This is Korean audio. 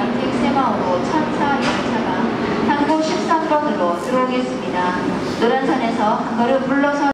아이택 새마을로 천사 2차가 항구 13번으로 들어오겠습니다. 노란선에서 한 걸음 물러서